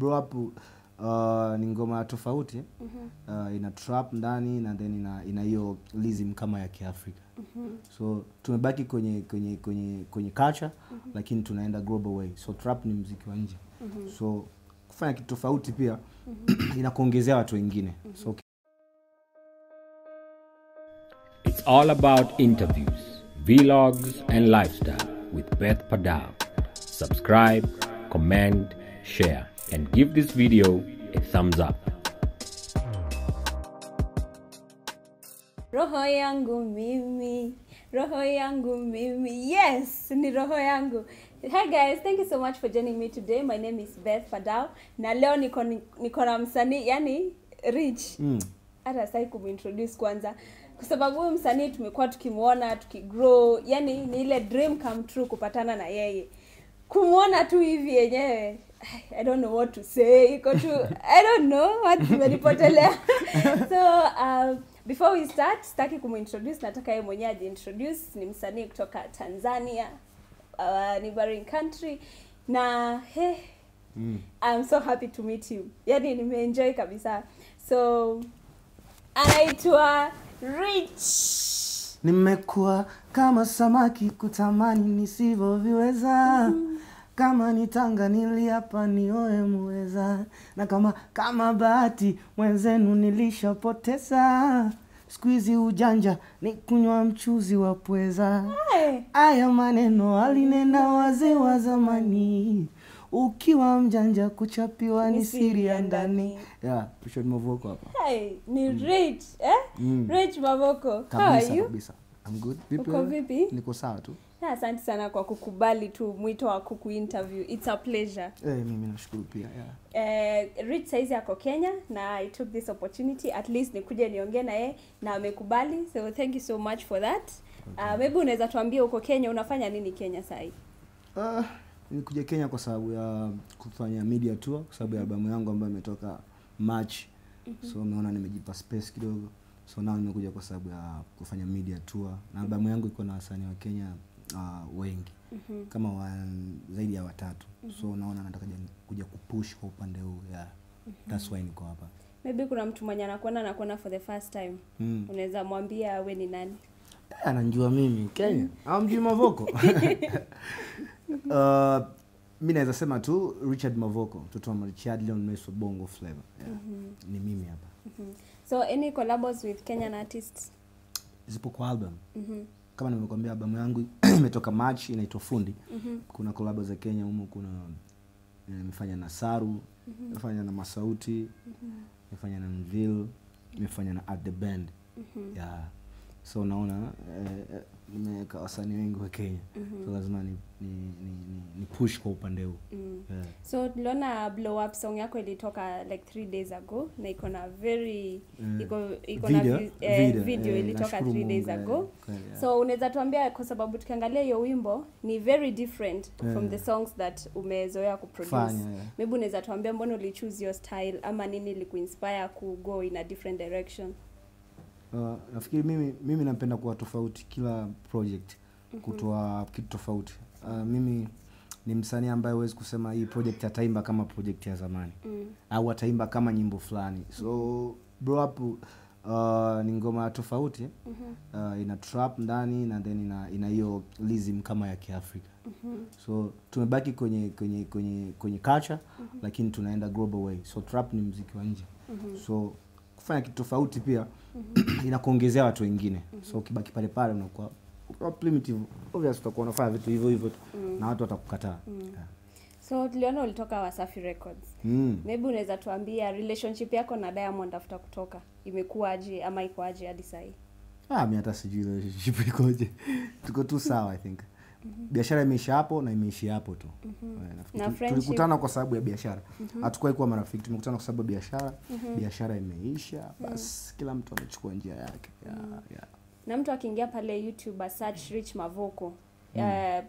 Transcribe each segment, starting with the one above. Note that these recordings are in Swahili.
Blow Up uh, ni ngoma tofauti mm -hmm. uh, ina trap ndani na then ina ina hiyo rhythm kama ya Kiafrika mm -hmm. so tumebaki kwenye kwenye kwenye kwenye culture mm -hmm. lakini tunaenda global way so trap ni mziki wa nje mm -hmm. so kufanya kitu tofauti pia mm -hmm. inakuongezea watu wengine mm -hmm. so It's all about interviews, vlogs, and lifestyle with Beth Padav. Subscribe, comment, share, and give this video a thumbs up. roho yangu mimi roho yangu mimi yes ni roho yangu hi guys thank you so much for joining me today my name is beth Fadao. na leo niko niko na msanii yani rich mm. hata sai kumintroduce kwanza kwa sababu huyu msanii tumekuwa tukimwona tukigrow yani ni ile dream come true kupatana na yeye kumwona tu hivi yenyewe i don't know what to say iko tu i don't know what zimenipotelea so um, before we start sitaki kumintroduce nataka yeye mwenyewe ajiintroduce ni msanii kutoka tanzania uh, neighboring country na he Mm. I'm so happy to meet you. Yani nimeenjoy kabisa. So anaitwa Rich. Nimekuwa kama samaki kutamani nisivyoviweza kama ni tanga niliapa nioe muweza na kama kama bahati mwenzenu nilishapoteza siku hizi ujanja ni kunywa mchuzi wa pweza Haya maneno alinena wazee wa zamani, ukiwa mjanja kuchapiwa ni siri ya ndani. Yeah, Richard Mavoko hapa. Hey, ni Rich. Eh? Mm. Rich Mavoko. How are you? kabisa. I'm good. Vipi? Uko vipi? Niko sawa tu. Yeah, asante sana kwa kukubali tu mwito wa kuku interview. It's a pleasure. Eh, mimi nashukuru pia. Yeah. Eh, Rich saizi ako Kenya na I took this opportunity at least nikuje niongee na yeye na amekubali. So thank you so much for that. Uh, maybe unaweza tuambia uko Kenya unafanya nini Kenya sahi? Ah, nilikuja Kenya kwa sababu ya kufanya media tour kwa sababu ya albamu yangu ambayo imetoka March. So umeona nimejipa space kidogo. So nao nimekuja kwa sababu ya kufanya media tour na albamu yangu iko na wasanii wa Kenya uh, wengi. mm -hmm. kama wa, zaidi ya watatu mm -hmm. so naona nataka kuja kupush kwa upande huu yeah. That's why niko hapa maybe kuna mtu mwenye anakuona anakuona for the first time mm. unaweza mwambia we ni nani Eh, ananjua mimi Kenya au mjui Mavoko uh, mi naweza sema tu Richard Mavoko mtoto wa Richard Leon Meso Bongo Flavor yeah. mm -hmm. ni mimi hapa mm -hmm. so any collabos with kenyan artists zipo kwa album Mhm. Kama nimekwambia albamu yangu imetoka March inaitwa Fundi. Mm -hmm. kuna kolabo za Kenya humo kuna imefanya nimefanya na Saru nimefanya na Masauti nimefanya na mvil imefanya na At the Band. Yeah. so naona eh, eh, nimeweka wasanii wengi wa Kenya mm so lazima ni, ni, ni, ni, ni push kwa upande huu Mm. yeah. so tuliona blow up song yako ilitoka like three days ago na iko na very iko iko na Video, vi- eh, video, video ilitoka th three days ago yeah. so unaweza tuambia kwa sababu tukiangalia hiyo wimbo ni very different yeah. from the songs that umezoea kuproduce Fanya, yeah. maybe unaweza tuambia mbona ulichoose your style ama nini ilikuinspire kugo in a different direction Uh, nafikiri mimi mimi napenda kuwa tofauti kila project kutoa kitu tofauti uh, mimi ni msanii ambaye huwezi kusema hii project ataimba kama project ya zamani mm. au ataimba kama nyimbo fulani so Blow Up uh, ni ngoma tofauti mm-hmm. uh, ina trap ndani na then ina ina hiyo lism kama ya Kiafrika mm-hmm. so tumebaki kwenye kwenye kwenye kwenye culture mm-hmm. lakini tunaenda global way so trap ni mziki wa nje mm-hmm. so kufanya kitu tofauti pia inakuongezea watu wengine. So ukibaki pale pale unakuwa primitive. Obvious utakuwa unafanya vitu hivyo hivyo tu. Na watu watakukataa. Yeah. so tuliona ulitoka wasafi records. Mm. maybe unaweza tuambia relationship yako na diamond after kutoka. Imekuwaje ama ikoaje hadi sahii? Ah, mi hata sijui relationship ikoje. Tuko tu sawa I think. Biashara imeisha hapo na imeishi hapo tu. mm-hmm. Na? Tulikutana kwa sababu ya biashara. Hatukuwahi kuwa marafiki, tumekutana kwa sababu ya biashara. mm-hmm. Biashara imeisha, basi kila mtu amechukua njia yake. Yeah, yeah. na mtu akiingia pale youtube search rich mavoko mm. uh,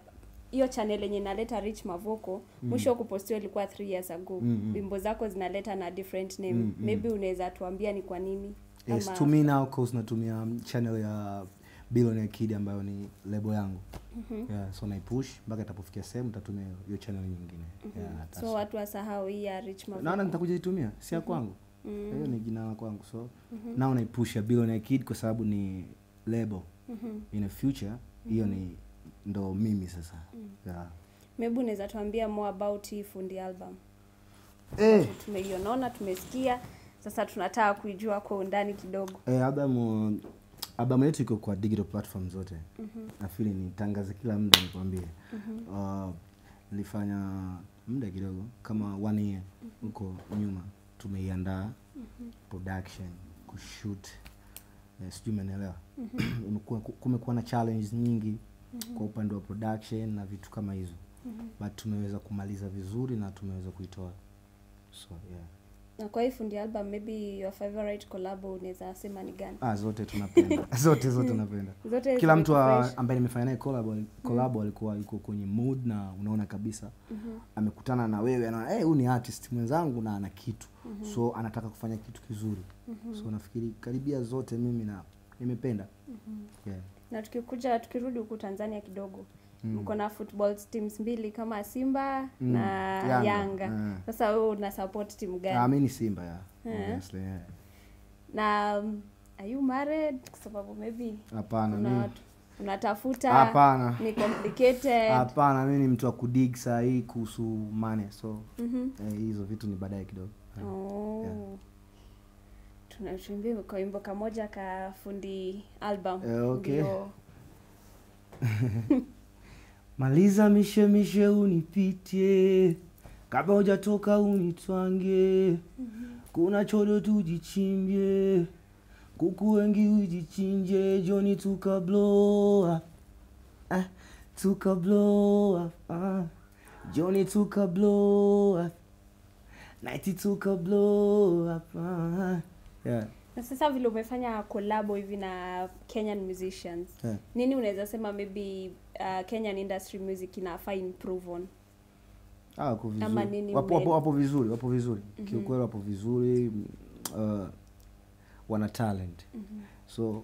hiyo channel yenye inaleta rich mavoko mwisho kupostiwa ilikuwa 3 years ago Mm, mm. wimbo zako zinaleta na different name Mm, mm. maybe unaweza tuambia ni kwa nini Yes, Ama- to me now cause natumia um, channel ya billionaire kid ambayo ni lebo yangu. Mm -hmm. yeah, so naipush mpaka itapofikia sehemu tatumia hiyo channel nyingine. Yeah, so watu wasahau hii ya rich Mavoko. naona nitakuja itumia si ya kwangu. Hiyo ni jina la kwangu so mm -hmm. nao naipush ya billionaire kid kwa sababu ni lebo mm -hmm. in the future hiyo ni ndo mimi sasa. Mm. -hmm. yeah. maybe unaweza tuambia more about hii fundi album. Eh, Tumeionaona, tumesikia. Sasa tunataka kuijua kwa undani kidogo. Eh, albamu albamu yetu iko kwa digital platform zote mm-hmm. nafili nitangaze kila muda nikwambie mm-hmm. uh, nilifanya muda kidogo kama one year huko -hmm. nyuma tumeiandaa mm-hmm. production kushoot eh, sijui Mm -hmm. kumekuwa na challenge nyingi mm-hmm. kwa upande wa production na vitu kama hizo mm-hmm. but tumeweza kumaliza vizuri na tumeweza kuitoa so yeah. Na kwa hii fundi album maybe your favorite collab unaweza sema ni gani? Ah, zote tunapenda. Zote zote napenda zote kila mtu ambaye nimefanya naye collab collab alikuwa yuko kwenye mood na unaona kabisa. Amekutana na wewe anaona hey, huyu ni artist mwenzangu na ana kitu. So anataka kufanya kitu kizuri. So nafikiri karibia zote mimi na nimependa. Yeah. na tukikuja tukirudi huku tanzania kidogo mko na football teams mbili kama simba Mm, na Yanga, yanga, Yeah. sasa wewe una support timu gani Ah, mimi ni simba ya Yeah. obviously, yeah. na um, are you married kwa sababu maybe hapana mimi unatafuta hapana ni complicated hapana mi ni mtu wa kudig saa hii kuhusu mane so mm -hmm. eh, hizo vitu ni baadaye kidogo Oh. Yeah. tunatuimbia kwa wimbo kamoja ka fundi album Eh, okay. Ndio. mishe mishe unipitie kabla hujatoka unitwange kuna chodo tujichimbie kuku wengi ujichinje joni tuka blow up ah, joni tuka blow up naiti tuka blow up ah. yeah. Sasa vile umefanya kolabo hivi na kenyan musicians Yeah. nini unaweza sema maybe uh, kenyan industry music inafaa improve on Ah, Ama vizuri nini wapo, wapo, wapo vizuri wapo vizuri mm -hmm. kiukweli wapo vizuri mm, uh, wana talent mm -hmm. so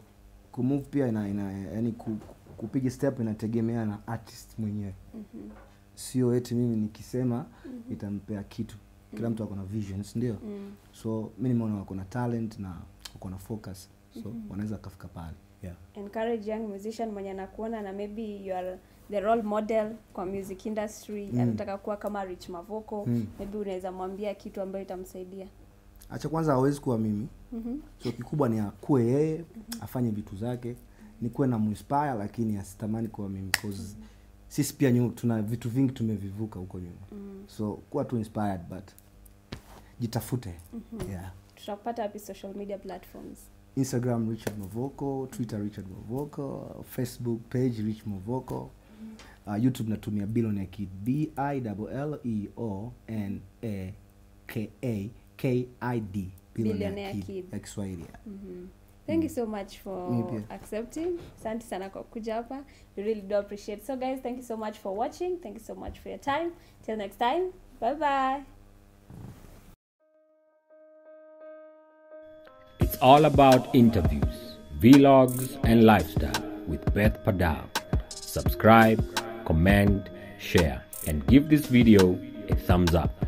kumove pia ina, ina yani ku, kupiga step inategemea na artist mwenyewe mm -hmm. sio eti mimi nikisema mm -hmm. itampea kitu kila mtu ako na visions ndio mm. so mi nimeona wako na talent na wako na focus so mm -hmm. wanaweza kafika pale yeah. encourage young musician mwenye anakuona na maybe you are the role model kwa music industry Mm. anataka kuwa kama rich mavoko Mm. maybe unaweza mwambia kitu ambayo itamsaidia acha kwanza hawezi kuwa mimi Mhm. so kikubwa ni akuwe yeye mm -hmm. afanye vitu zake nikuwe na muinspire lakini asitamani kuwa mimi cause mm -hmm. sisi pia nyu, tuna vitu vingi tumevivuka huko nyuma Mm. so kuwa tu inspired but jitafute mm -hmm. yeah. Tutakupata wapi social media platforms? Instagram richard mavoko twitter richard mavoko facebook page rich mavoko uh, youtube natumia billionaire kid b i l e o n a k a k i d. Billionaire Kid, ya kiswahili. Mhm. thank you so much for pia. accepting. Asante sana kwa kuja hapa. We really do appreciate so guys thank you so much for watching. Thank you so much for your time. Till next time. Bye bye It's all about interviews, vlogs, and lifestyle with Beth Padal. Subscribe, comment, share, and give this video a thumbs up.